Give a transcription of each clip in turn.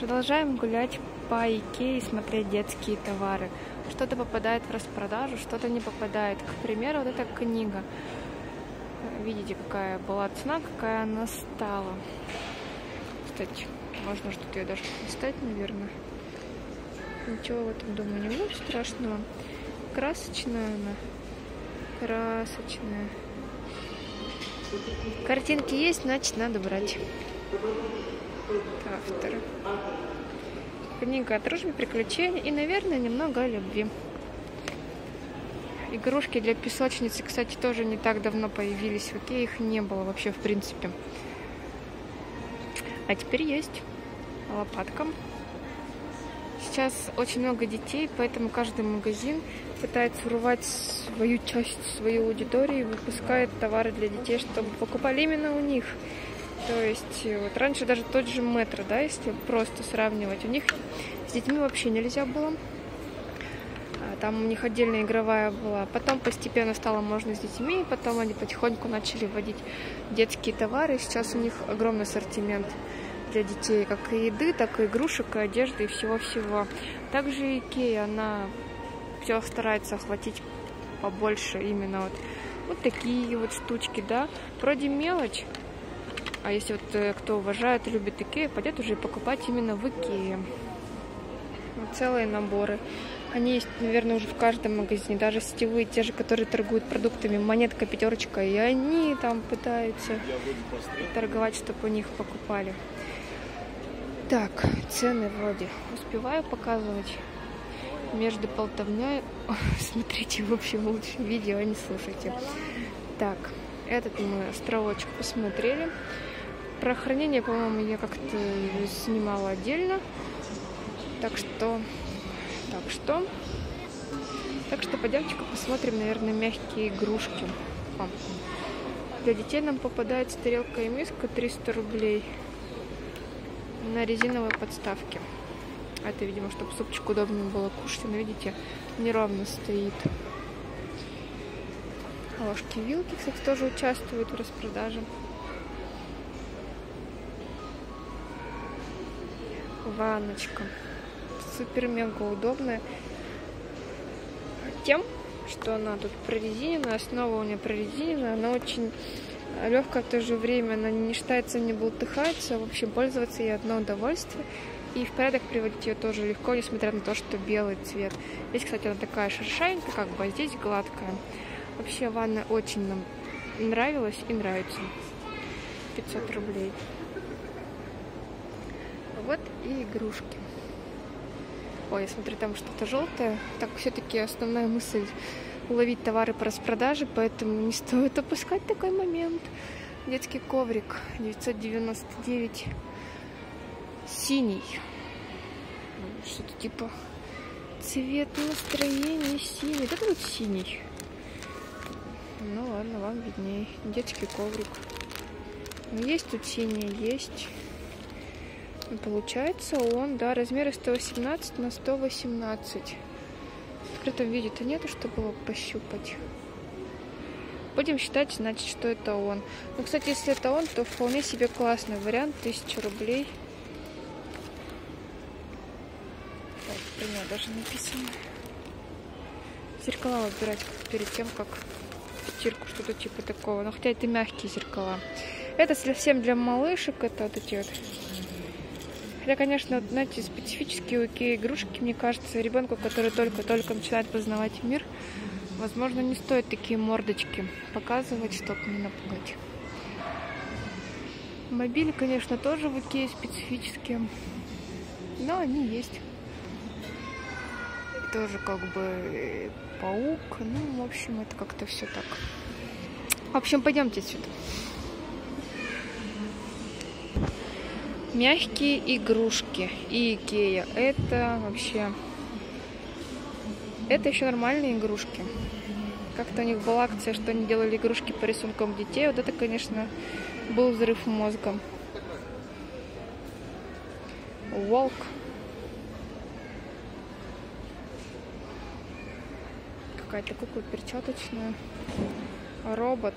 Продолжаем гулять по Икее и смотреть детские товары. Что-то попадает в распродажу, что-то не попадает. К примеру, вот эта книга. Видите, какая была цена, какая она стала. Кстати, можно что-то ее даже достать, наверное. Ничего в этом, думаю, не будет страшного. Красочная она. Красочная. Картинки есть, значит, надо брать. Автор. Книга о дружбе, приключениях и, наверное, немного о любви. Игрушки для песочницы, кстати, тоже не так давно появились. В Икее их не было вообще, в принципе. А теперь есть. Лопатка. Сейчас очень много детей, поэтому каждый магазин пытается урвать свою часть, свою аудиторию и выпускает товары для детей, чтобы покупали именно у них. То есть вот раньше даже тот же метро, да, если просто сравнивать, у них с детьми вообще нельзя было. А, там у них отдельная игровая была. Потом постепенно стало можно с детьми, и потом они потихоньку начали вводить детские товары. Сейчас у них огромный ассортимент для детей, как и еды, так и игрушек, и одежды, и всего-всего. Также Икея, она все старается охватить побольше именно вот, вот такие вот штучки, да. Вроде мелочь, а если вот э, кто уважает и любит Икею, пойдет уже покупать именно в Икее. Вот целые наборы. Они есть, наверное, уже в каждом магазине, даже сетевые, те же, которые торгуют продуктами, монетка, пятерочка, и они там пытаются торговать, чтобы у них покупали. Так, цены вроде успеваю показывать. Между болтовней, смотрите, в общем, лучше видео, а не слушайте. Так, этот мы островочек посмотрели. Про хранение, по-моему, я как-то снимала отдельно. Так что... Так что... Так что пойдемте-ка посмотрим, наверное, мягкие игрушки. О. Для детей нам попадается тарелка и миска 300 рублей на резиновой подставке. Это, видимо, чтобы супчик удобно было кушать. Но, видите, неровно стоит. Ложки-вилки, кстати, тоже участвуют в распродаже. Ванночка. Супер-мега удобная. Тем, что она тут прорезинена, основа у нее прорезинена, она очень легкая в то же время, она не считается, не болтыхается. В общем, пользоваться ей одно удовольствие. И в порядок приводить ее тоже легко, несмотря на то, что белый цвет. Здесь, кстати, она такая шершавенькая, как бы, а здесь гладкая. Вообще, ванна очень нам нравилась и нравится. 500 рублей. Вот и игрушки. Ой, я смотрю, там что-то желтое. Так, все-таки основная мысль уловить товары по распродаже, поэтому не стоит опускать такой момент. Детский коврик 999 синий. Что-то типа цвет настроения синий. Это вот синий. Ну ладно, вам виднее. Детский коврик. Но есть тут синий, есть. Получается он, да, размеры 118 на 118. В открытом виде-то нету, чтобы его пощупать. Будем считать, значит, что это он. Ну, кстати, если это он, то вполне себе классный вариант. 1000 рублей. Так, меня даже написано. Зеркала выбирать перед тем, как стирку, что-то типа такого. Но хотя это мягкие зеркала. Это совсем для малышек. Это вот эти вот Хотя, конечно, знаете, специфические у игрушки, мне кажется, ребенку, который только-только начинает познавать мир, возможно, не стоит такие мордочки показывать, чтобы не напугать. Мобили, конечно, тоже в Икее специфические, но они есть. Тоже как бы паук, ну, в общем, это как-то все так. В общем, пойдемте отсюда. Мягкие игрушки и Икея. Это вообще... Это еще нормальные игрушки. Как-то у них была акция, что они делали игрушки по рисункам детей. Вот это, конечно, был взрыв мозга. Волк. Какая-то кукла перчаточная. Робот.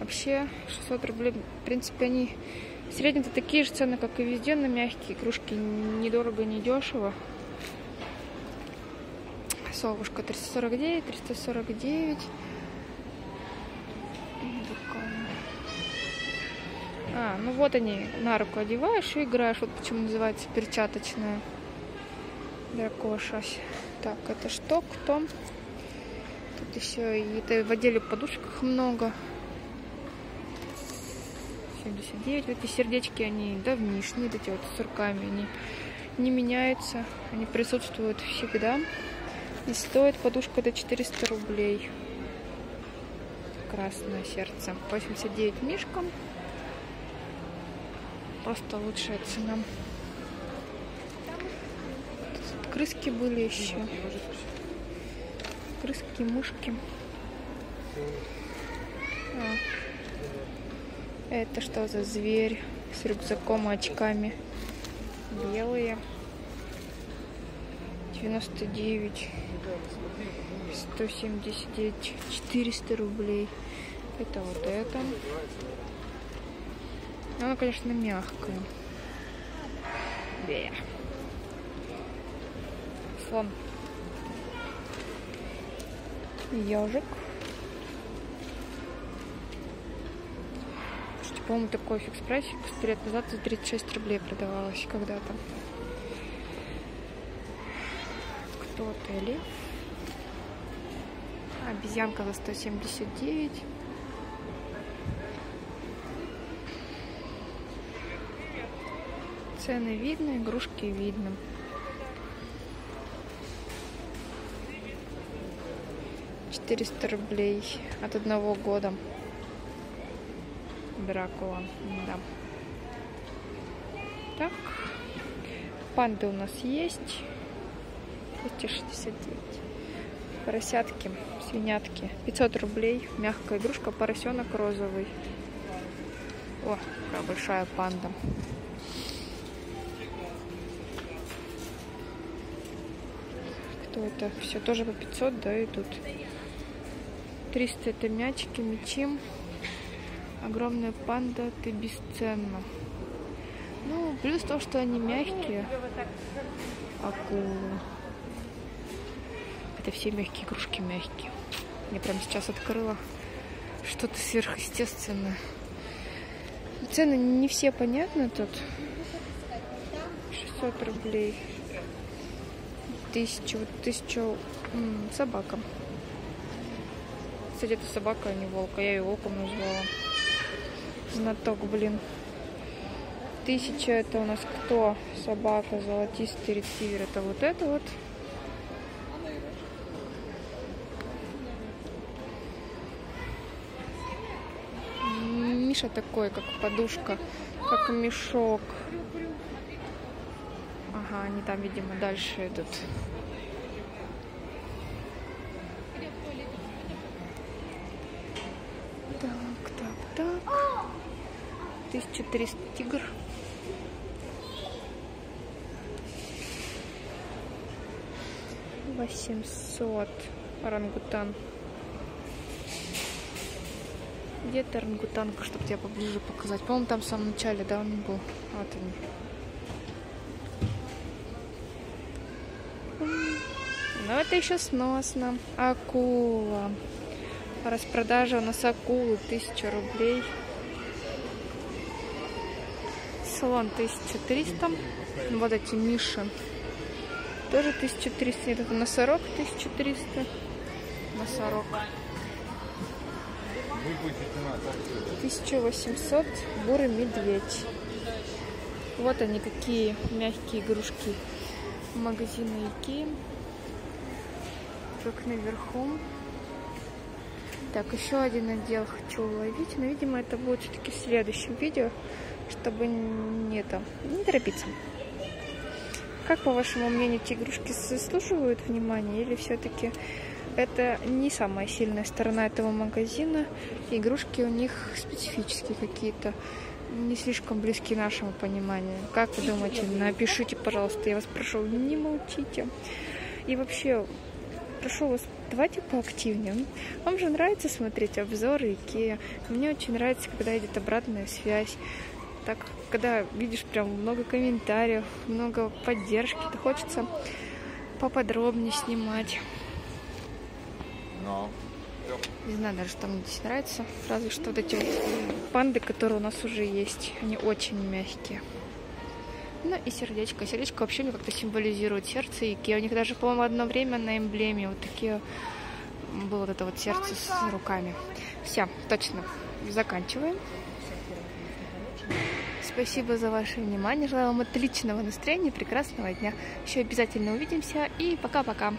Вообще 600 рублей. В принципе, они В среднем-то такие же цены, как и везде на мягкие игрушки. Недорого, не дешево. Совушка 349, 349. А, ну вот они, на руку одеваешь и играешь. Вот почему называется перчаточная дракоша. Так, это что, кто? Тут еще и это в отделе подушках много. 79. Вот эти сердечки, они давнишние, эти вот с руками, они не меняются. Они присутствуют всегда. И стоит подушка до 400 рублей. Красное сердце. 89 мишкам. Просто лучшая цена. Тут крыски были еще. Крыски, мышки. А. Это что за зверь с рюкзаком и очками? Белые. 99. 179. 400 рублей. Это вот это. Она, конечно, мягкая. Бе. Слон. Ежик. По-моему, такой фикс прайс сто лет назад за 36 рублей продавалась когда-то. Кто-то лев. Обезьянка за 179. Цены видно, игрушки видно. Четыреста рублей от одного года. Дракула, да. Так, панды у нас есть. 269. Поросятки, свинятки. 500 рублей. Мягкая игрушка, поросенок розовый. О, какая большая панда. Кто это? Все тоже по 500, да, идут. 300 это мячики, мячи. Огромная панда, ты бесценна. Ну, плюс то, что они мягкие. Акулы. Это все мягкие игрушки мягкие. Я прямо сейчас открыла что-то сверхъестественное. Цены не все понятны тут. 600 рублей. Тысячу, вот тысячу м, собака. Кстати, это собака, а не волк. Я ее волком назвала. Знаток, блин. Тысяча это у нас кто? Собака, золотистый ретривер. Это вот это вот. Миша такой, как подушка, как мешок. Ага, они там, видимо, дальше идут. Так, так, так. 1300 тигр. Восемьсот орангутан. Где-то орангутанка, чтобы тебя поближе показать. По-моему, там в самом начале, да, он был. Вот он. Ну, это еще сносно. Акула. Распродажа у нас акулы. Тысяча рублей. Салон 1300. Вот эти Миши. Тоже 1300. Нет, это носорог 1300. Носорог. 1800 бурый медведь. Вот они какие мягкие игрушки магазина Икеи. Как наверху. Так, еще один отдел хочу уловить, но, видимо, это будет все-таки в следующем видео, чтобы не, это, не торопиться. Как, по вашему мнению, эти игрушки заслуживают внимания или все-таки это не самая сильная сторона этого магазина. Игрушки у них специфические какие-то, не слишком близки нашему пониманию. Как вы думаете? Напишите, пожалуйста, я вас прошу, не молчите. И вообще, прошу вас, давайте поактивнее. Вам же нравится смотреть обзоры Икеа. Мне очень нравится, когда идет обратная связь. Так, когда видишь прям много комментариев, много поддержки, то хочется поподробнее снимать. No. Не знаю даже, что мне здесь нравится. Разве что вот эти вот панды, которые у нас уже есть. Они очень мягкие. Ну и сердечко. Сердечко вообще мне как-то символизирует сердце Ики. У них даже, по-моему, одно время на эмблеме вот такие было вот это вот сердце с руками. Все, точно. Заканчиваем. Спасибо за ваше внимание. Желаю вам отличного настроения, прекрасного дня. Еще обязательно увидимся и пока-пока.